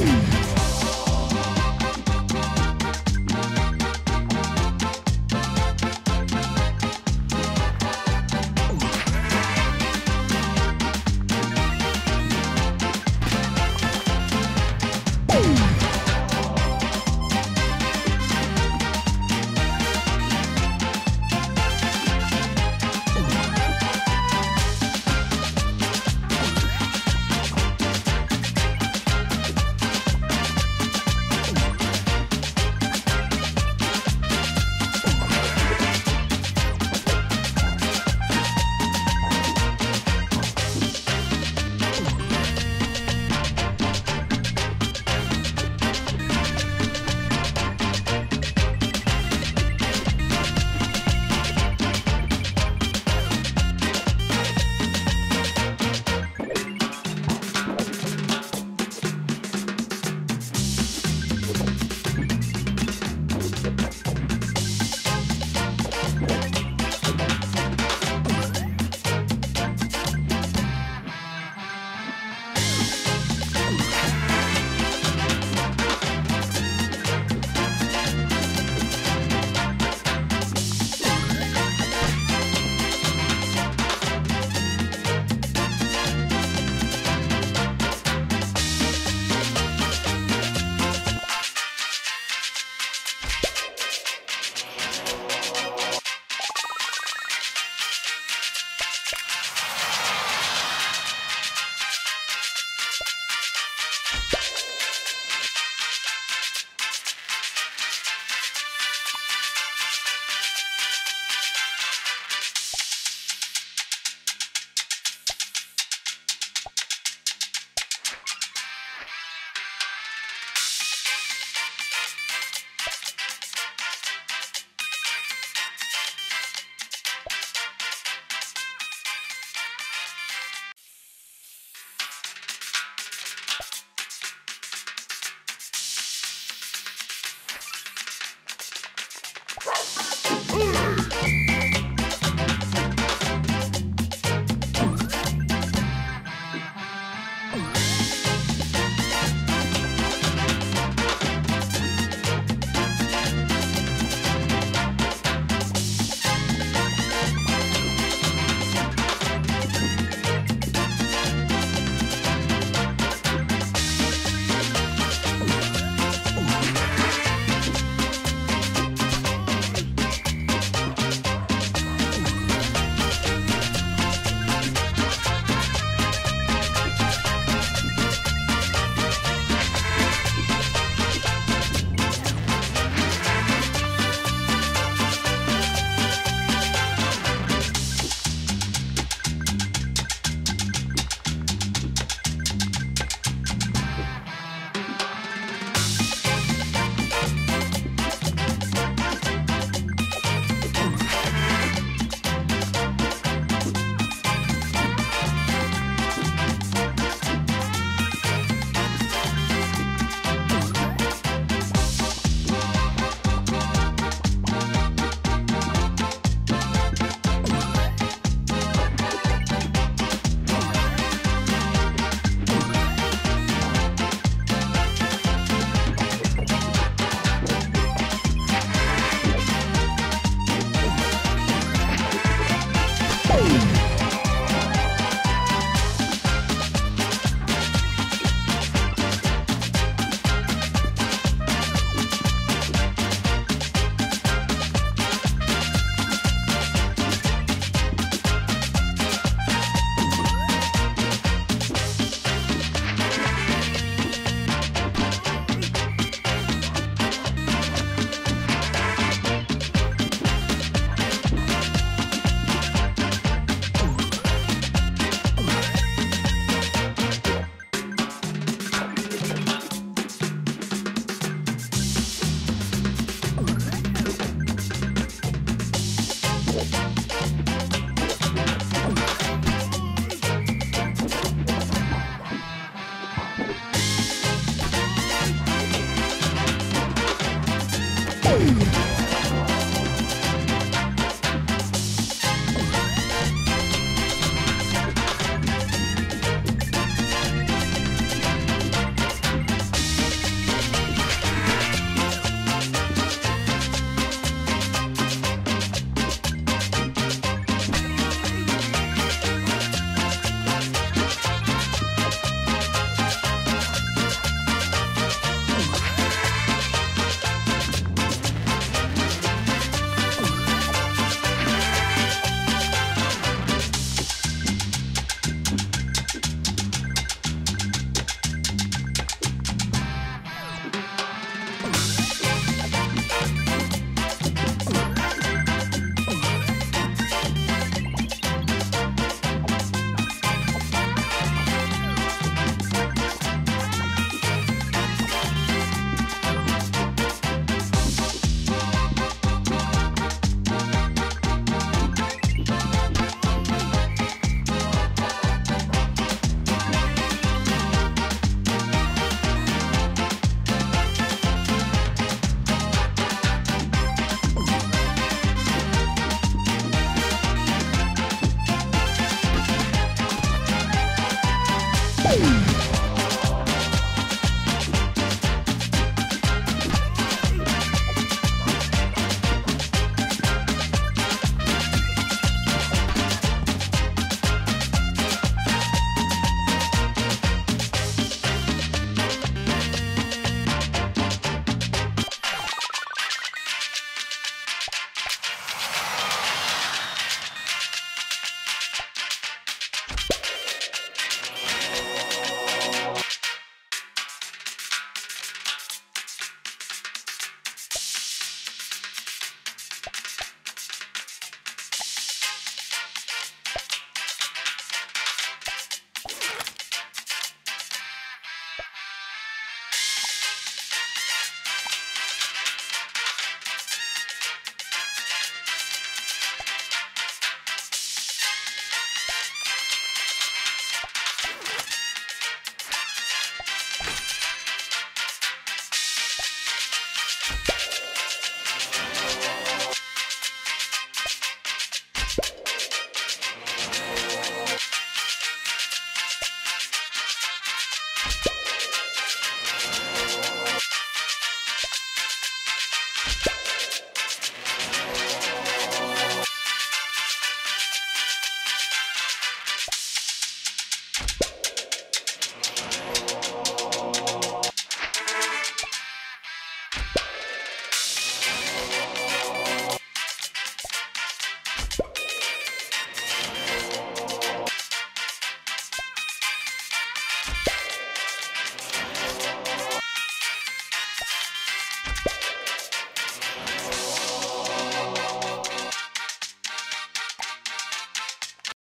Woo!